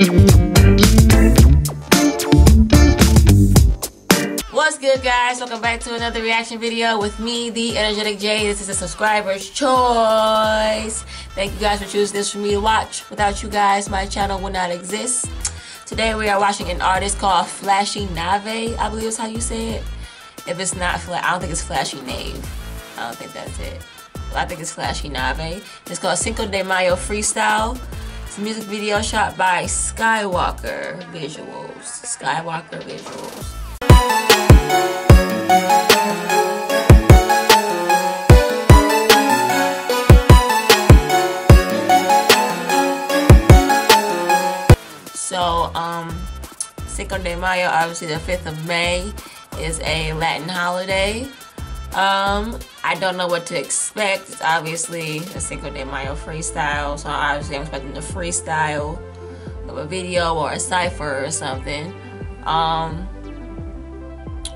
What's good guys? Welcome back to another reaction video with me, the Energetic Jay. This is a subscriber's choice. Thank you guys for choosing this for me to watch. Without you guys, my channel would not exist. Today we are watching an artist called Flashy Nave, I believe is how you say it. If it's not, I don't think it's Flashy Nave. I don't think that's it. I think it's Flashy Nave. It's called Cinco de Mayo Freestyle. It's a music video shot by Skywalker Visuals. Skywalker Visuals. So, um, Cinco de Mayo, obviously the 5th of May, is a Latin holiday. Um, I don't know what to expect. It's obviously a Cinco de Mayo freestyle, so obviously I'm expecting a freestyle of a video or a cipher or something. Um,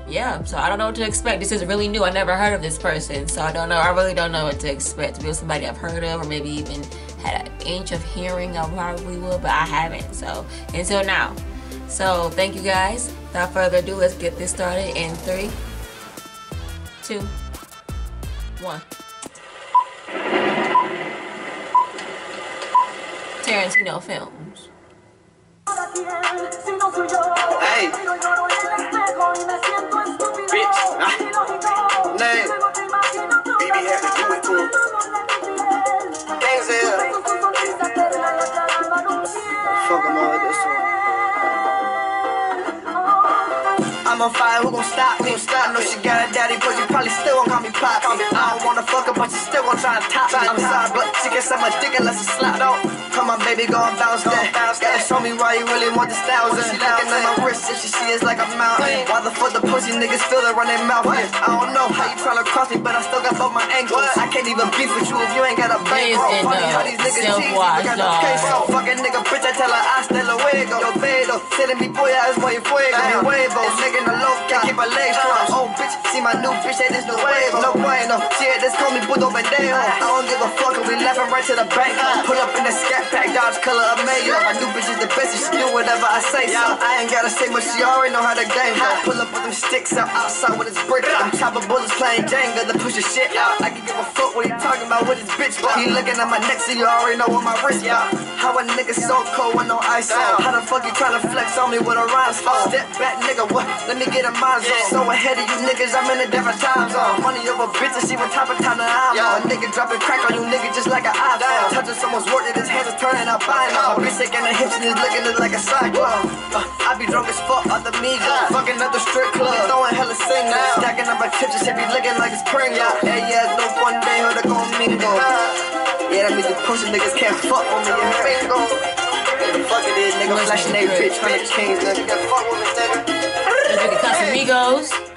yeah, so I don't know what to expect. This is really new. I never heard of this person, so I don't know. I really don't know what to expect. To be with somebody I've heard of, or maybe even had an inch of hearing, I probably would, but I haven't. So until now. So thank you guys. Without further ado, let's get this started in three, two, one. Tarantino Films. Hey. Bitch. Ah. Name. BB had to do it. Fuck all this one. I'm on fire, who gon' stop me? I know she got a daddy, but you probably still won't call me pop. Fuck her, but she still gon' try to top. I'm sorry, but dick unless it's slapped out. On, baby, go and bounce that. Gotta show me why you really want this thousand. She looking at my wrist, and she see it's like a mountain. Why the fuck the pussy niggas feel it run their mouth? I don't know how you tryna cross me, but I still got both my ankles. I can't even beef with you if you ain't got a bank. Is in the self-wash, dog. Fucking nigga, bitch, I tell her I hasta luego. Yo, pedo, sending me boy, es muy fuego. Mi huevos, nigga, no loca, keep my legs strong. Oh, bitch, see my new bitch, that is no huevo. No bueno, shit, just call me puto pendejo. I don't give a fuck, we laughing right to the bank. Pull up in the scat pack, dodge color of mayo. My new bitch is the best, she do whatever I say. So I ain't gotta say much, she already know how the game go. Pull up with them sticks out outside with his brick. I'm chopping bullets playing Jenga to push the shit out. I can give a fuck what he talking about with his bitch. But he looking at my neck, so you already know what my wrist got. How a nigga so cold with no ice on. How the fuck you trying to flex on me with a rhyme song? Step back, nigga, what? Let me get a mind zone. So ahead of you niggas, I'm in a different time zone. Money over bitch, and see what type of time that I'm on. A nigga dropping crack on you nigga just like an iPhone. Touching someone's work that his hands is turning out fine. My bitch sick and the hips and is looking just like a cyclone. Uh, I be drunk as fuck out the Migos. Fucking up the strip club, throwing hella singles. Stacking up my chips, shit be looking like it's Pringles. Yeah, yeah, it's no fun day, heard it gon' mingle. Yeah, that means the pussy niggas can't fuck with me, you heard me? The fuck it is, nigga, flashing they bitch, hundred chains, nigga. Fuck with me, nigga. Let's do the Casamigos.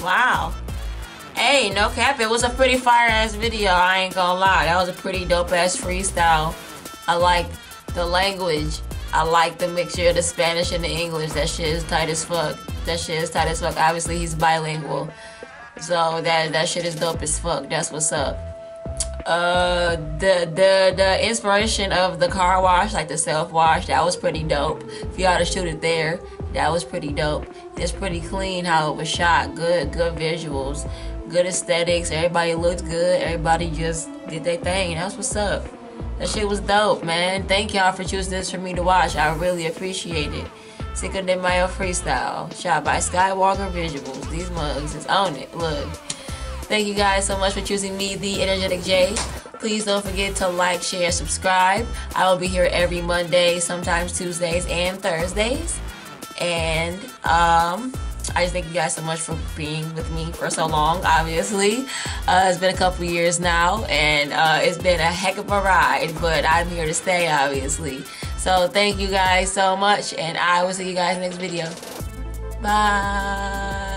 Wow. Hey, no cap, it was a pretty fire ass video, I ain't gonna lie. That was a pretty dope ass freestyle. I like the language. I like the mixture of the Spanish and the English. That shit is tight as fuck. That shit is tight as fuck. Obviously he's bilingual. So that that shit is dope as fuck. That's what's up. Uh the the the inspiration of the car wash, like the self wash, that was pretty dope. If you had to shoot it there, that was pretty dope. It's pretty clean how it was shot. Good, good visuals, good aesthetics. Everybody looked good. Everybody just did their thing. That's what's up. That shit was dope, man. Thank y'all for choosing this for me to watch. I really appreciate it. Cinco de Mayo freestyle, shot by Skywalker Visuals. These mugs is on it. Look. Thank you guys so much for choosing me, the Energetic Jay. Please don't forget to like, share, subscribe. I will be here every Monday, sometimes Tuesdays and Thursdays. And um, I just thank you guys so much for being with me for so long, obviously. Uh, it's been a couple years now, and uh, it's been a heck of a ride, but I'm here to stay, obviously. So thank you guys so much, and I will see you guys next video. Bye.